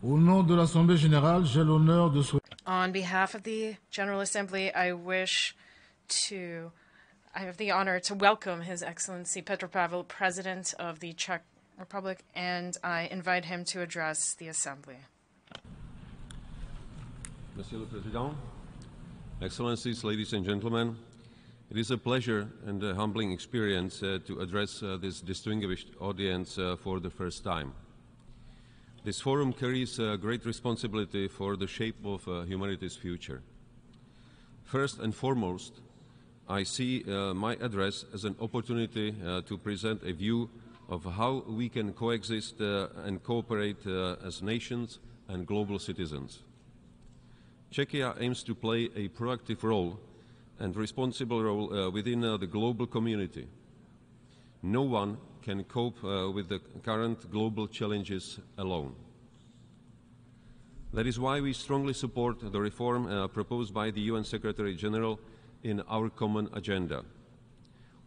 Au nom de l'Assemblée générale, j'ai l'honneur de souhaiter On behalf of the General Assembly, I wish to, I have the honor to welcome His Excellency Petr Pavel, President of the Czech Republic, and I invite him to address the Assembly. Monsieur le Président, Excellencies, ladies and gentlemen, it is a pleasure and a humbling experience uh, to address uh, this distinguished audience uh, for the first time. This forum carries a great responsibility for the shape of uh, humanity's future. First and foremost, I see uh, my address as an opportunity uh, to present a view of how we can coexist uh, and cooperate uh, as nations and global citizens. Czechia aims to play a proactive role and responsible role uh, within uh, the global community. No one can cope uh, with the current global challenges alone. That is why we strongly support the reform uh, proposed by the UN Secretary General in our common agenda.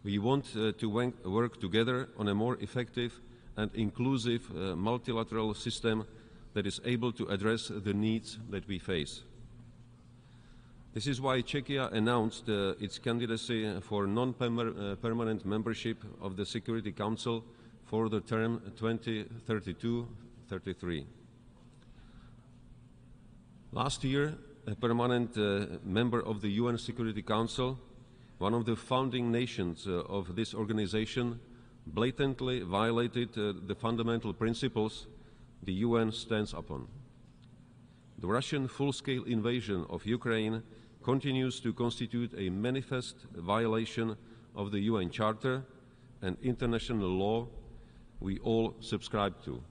We want uh, to work together on a more effective and inclusive uh, multilateral system that is able to address the needs that we face. This is why Czechia announced uh, its candidacy for non-permanent membership of the Security Council for the term 2032-33. Last year, a permanent uh, member of the UN Security Council, one of the founding nations uh, of this organization, blatantly violated uh, the fundamental principles the UN stands upon. The Russian full-scale invasion of Ukraine continues to constitute a manifest violation of the UN Charter and international law we all subscribe to.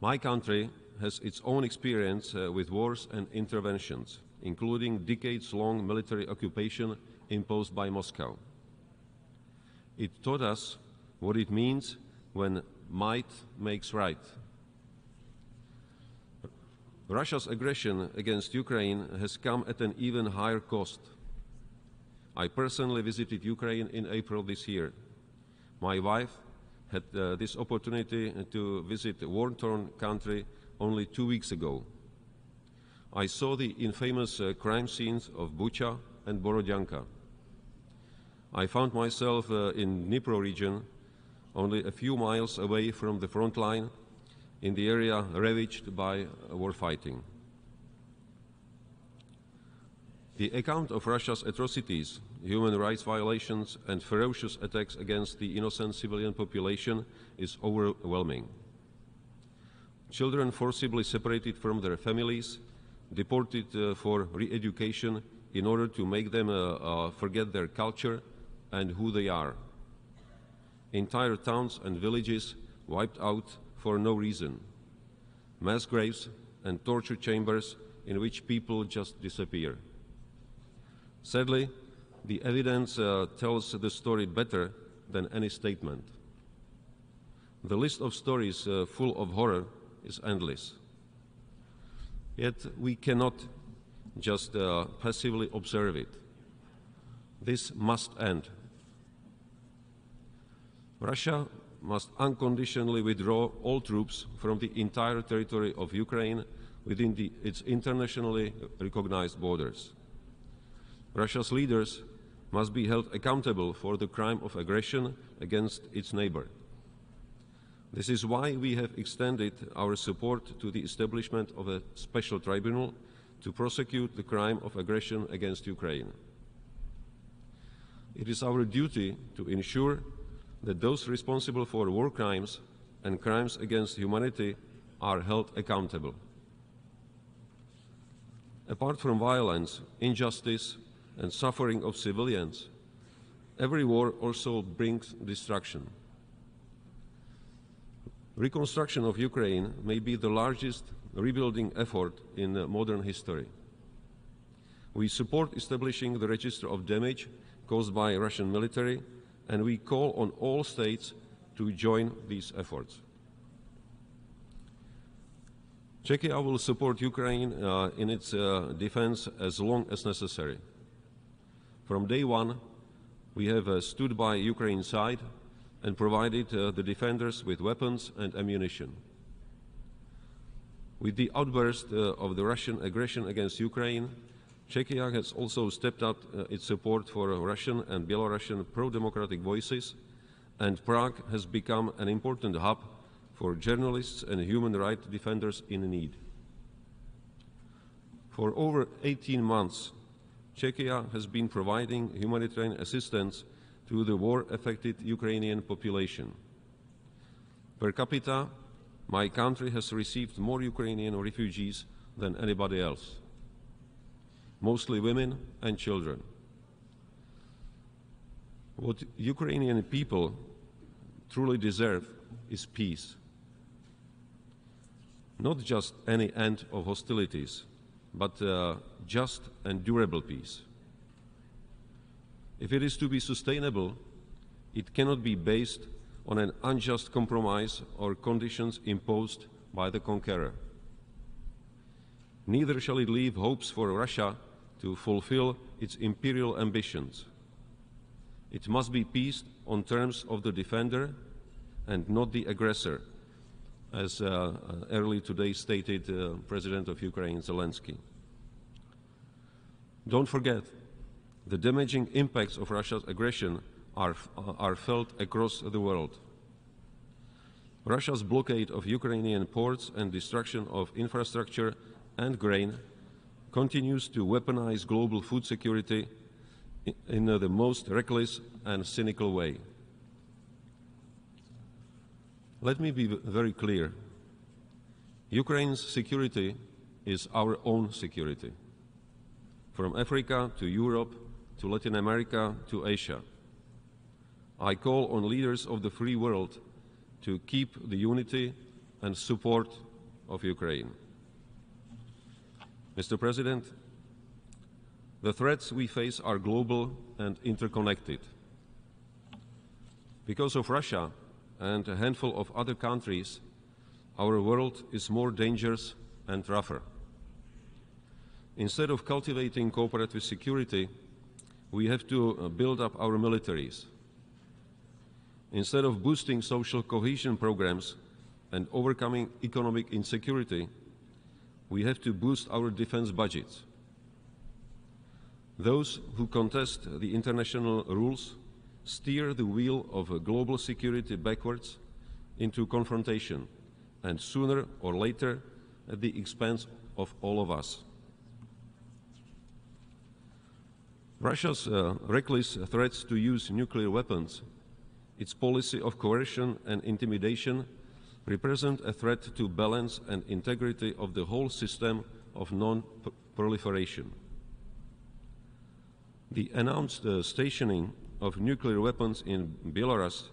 My country has its own experience uh, with wars and interventions, including decades-long military occupation imposed by Moscow. It taught us what it means when might makes right. Russia's aggression against Ukraine has come at an even higher cost. I personally visited Ukraine in April this year. My wife had uh, this opportunity to visit a war-torn country only two weeks ago. I saw the infamous uh, crime scenes of Bucha and Borodyanka. I found myself uh, in Dnipro region, only a few miles away from the front line, in the area ravaged by war fighting. The account of Russia's atrocities, human rights violations, and ferocious attacks against the innocent civilian population is overwhelming. Children forcibly separated from their families, deported uh, for re education in order to make them uh, uh, forget their culture and who they are. Entire towns and villages wiped out for no reason. Mass graves and torture chambers in which people just disappear. Sadly, the evidence uh, tells the story better than any statement. The list of stories uh, full of horror is endless. Yet we cannot just uh, passively observe it. This must end. Russia must unconditionally withdraw all troops from the entire territory of Ukraine within the, its internationally recognized borders. Russia's leaders must be held accountable for the crime of aggression against its neighbor. This is why we have extended our support to the establishment of a special tribunal to prosecute the crime of aggression against Ukraine. It is our duty to ensure that those responsible for war crimes and crimes against humanity are held accountable. Apart from violence, injustice, and suffering of civilians, every war also brings destruction. Reconstruction of Ukraine may be the largest rebuilding effort in modern history. We support establishing the register of damage caused by Russian military and we call on all states to join these efforts. Czechia will support Ukraine uh, in its uh, defense as long as necessary. From day one, we have uh, stood by Ukraine's side and provided uh, the defenders with weapons and ammunition. With the outburst uh, of the Russian aggression against Ukraine, Czechia has also stepped up uh, its support for Russian and Belarusian pro-democratic voices, and Prague has become an important hub for journalists and human rights defenders in need. For over 18 months, Czechia has been providing humanitarian assistance to the war-affected Ukrainian population. Per capita, my country has received more Ukrainian refugees than anybody else, mostly women and children. What Ukrainian people truly deserve is peace. Not just any end of hostilities, but uh, just and durable peace. If it is to be sustainable, it cannot be based on an unjust compromise or conditions imposed by the conqueror. Neither shall it leave hopes for Russia to fulfill its imperial ambitions. It must be peace on terms of the defender and not the aggressor, as uh, early today stated uh, President of Ukraine Zelensky. Don't forget, the damaging impacts of Russia's aggression are, are felt across the world. Russia's blockade of Ukrainian ports and destruction of infrastructure and grain continues to weaponize global food security in the most reckless and cynical way. Let me be very clear. Ukraine's security is our own security. From Africa to Europe to Latin America to Asia. I call on leaders of the free world to keep the unity and support of Ukraine. Mr. President, the threats we face are global and interconnected. Because of Russia and a handful of other countries, our world is more dangerous and rougher. Instead of cultivating cooperative security, we have to uh, build up our militaries. Instead of boosting social cohesion programs and overcoming economic insecurity, we have to boost our defense budgets. Those who contest the international rules steer the wheel of global security backwards into confrontation, and sooner or later at the expense of all of us. Russia's uh, reckless threats to use nuclear weapons, its policy of coercion and intimidation represent a threat to balance and integrity of the whole system of non-proliferation. The announced uh, stationing of nuclear weapons in Belarus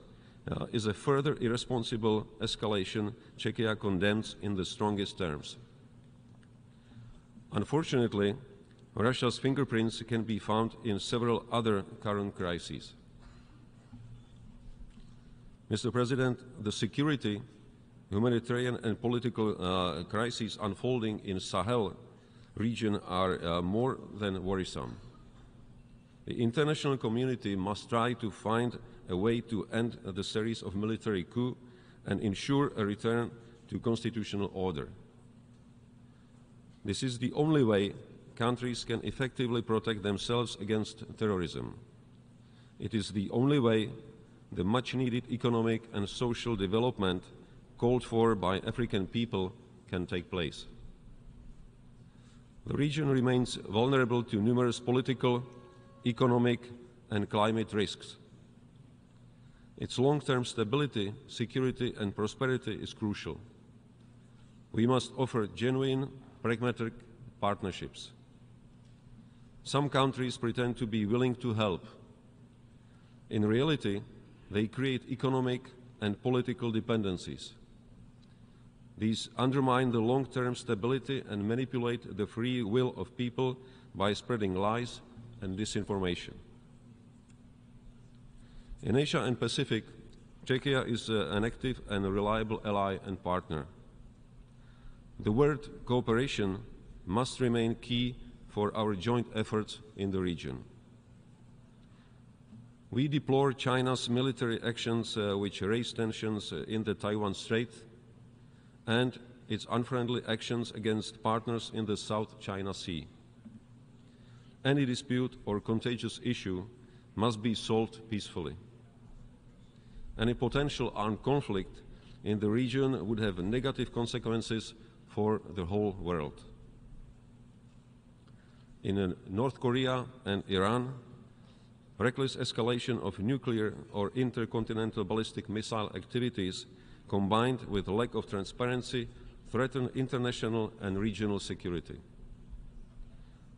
uh, is a further irresponsible escalation Czechia condemns in the strongest terms. Unfortunately, Russia's fingerprints can be found in several other current crises. Mr. President, the security, humanitarian and political uh, crises unfolding in Sahel region are uh, more than worrisome. The international community must try to find a way to end the series of military coups and ensure a return to constitutional order. This is the only way countries can effectively protect themselves against terrorism. It is the only way the much needed economic and social development called for by African people can take place. The region remains vulnerable to numerous political, economic, and climate risks. Its long-term stability, security, and prosperity is crucial. We must offer genuine, pragmatic partnerships. Some countries pretend to be willing to help. In reality, they create economic and political dependencies. These undermine the long-term stability and manipulate the free will of people by spreading lies and disinformation. In Asia and Pacific, Czechia is uh, an active and reliable ally and partner. The word cooperation must remain key for our joint efforts in the region. We deplore China's military actions uh, which raise tensions uh, in the Taiwan Strait and its unfriendly actions against partners in the South China Sea. Any dispute or contagious issue must be solved peacefully. Any potential armed conflict in the region would have negative consequences for the whole world. In uh, North Korea and Iran, reckless escalation of nuclear or intercontinental ballistic missile activities combined with lack of transparency threaten international and regional security.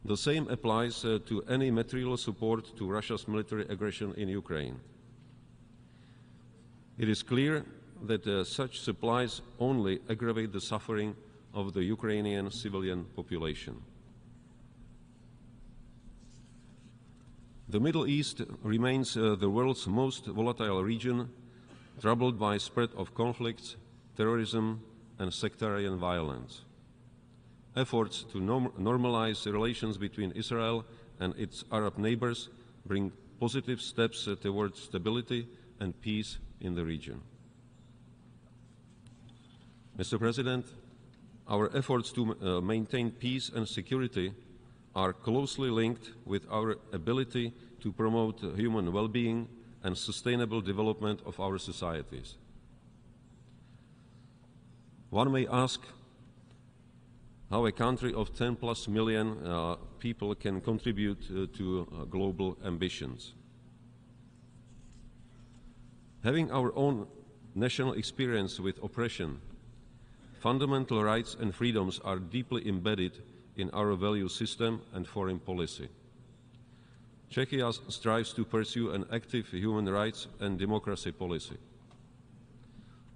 The same applies uh, to any material support to Russia's military aggression in Ukraine. It is clear that uh, such supplies only aggravate the suffering of the Ukrainian civilian population. The Middle East remains uh, the world's most volatile region, troubled by spread of conflicts, terrorism, and sectarian violence. Efforts to norm normalize relations between Israel and its Arab neighbors bring positive steps towards stability and peace in the region. Mr. President, our efforts to uh, maintain peace and security are closely linked with our ability to promote human well-being and sustainable development of our societies. One may ask how a country of 10 plus million uh, people can contribute uh, to uh, global ambitions. Having our own national experience with oppression, fundamental rights and freedoms are deeply embedded in our value system and foreign policy. Czechia strives to pursue an active human rights and democracy policy.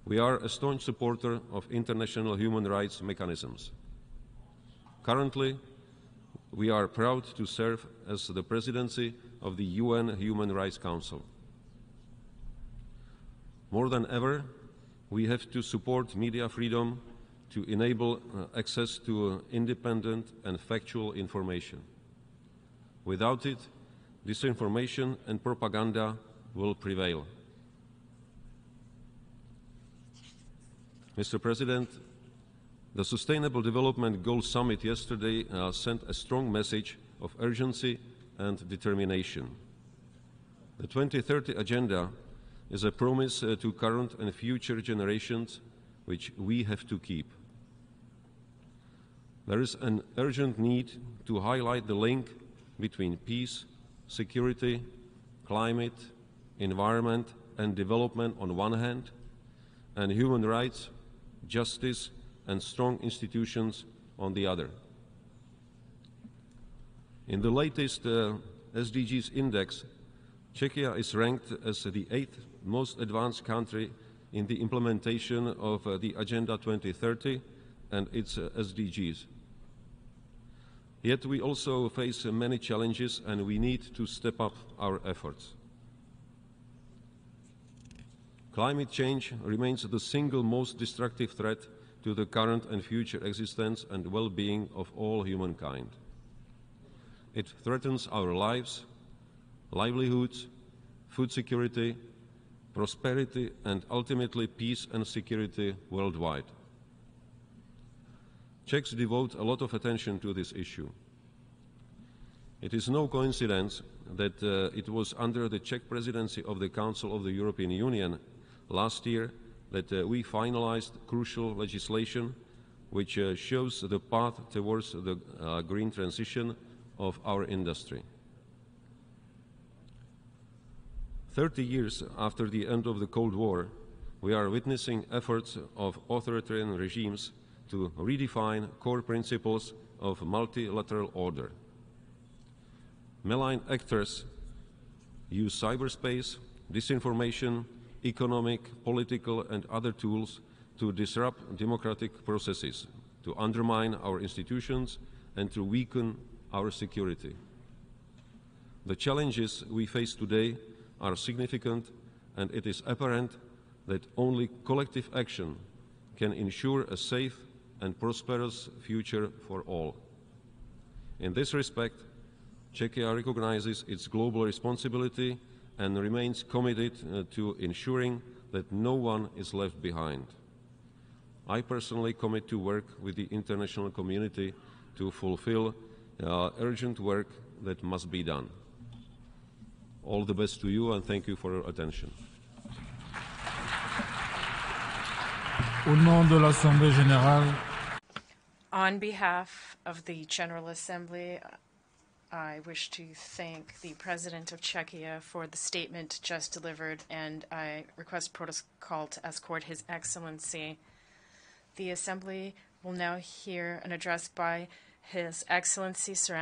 We are a staunch supporter of international human rights mechanisms. Currently, we are proud to serve as the presidency of the UN Human Rights Council. More than ever, we have to support media freedom to enable uh, access to uh, independent and factual information. Without it, disinformation and propaganda will prevail. Mr. President, the Sustainable Development Goals Summit yesterday uh, sent a strong message of urgency and determination. The 2030 Agenda is a promise uh, to current and future generations which we have to keep. There is an urgent need to highlight the link between peace, security, climate, environment, and development on one hand, and human rights, justice, and strong institutions on the other. In the latest uh, SDGs index, Czechia is ranked as the eighth most advanced country in the implementation of uh, the Agenda 2030 and its uh, SDGs. Yet we also face many challenges and we need to step up our efforts. Climate change remains the single most destructive threat to the current and future existence and well-being of all humankind. It threatens our lives, livelihoods, food security, prosperity, and ultimately peace and security worldwide. Czechs devote a lot of attention to this issue. It is no coincidence that uh, it was under the Czech presidency of the Council of the European Union last year that uh, we finalized crucial legislation which uh, shows the path towards the uh, green transition of our industry. 30 years after the end of the Cold War, we are witnessing efforts of authoritarian regimes to redefine core principles of multilateral order. Malign actors use cyberspace, disinformation, economic, political, and other tools to disrupt democratic processes, to undermine our institutions, and to weaken our security. The challenges we face today are significant, and it is apparent that only collective action can ensure a safe and prosperous future for all. In this respect, Czechia recognizes its global responsibility and remains committed uh, to ensuring that no one is left behind. I personally commit to work with the international community to fulfill uh, urgent work that must be done. All the best to you and thank you for your attention. Au nom de l'Assemblée générale, On behalf of the General Assembly, I wish to thank the President of Czechia for the statement just delivered, and I request protocol to escort His Excellency. The Assembly will now hear an address by His Excellency Sir.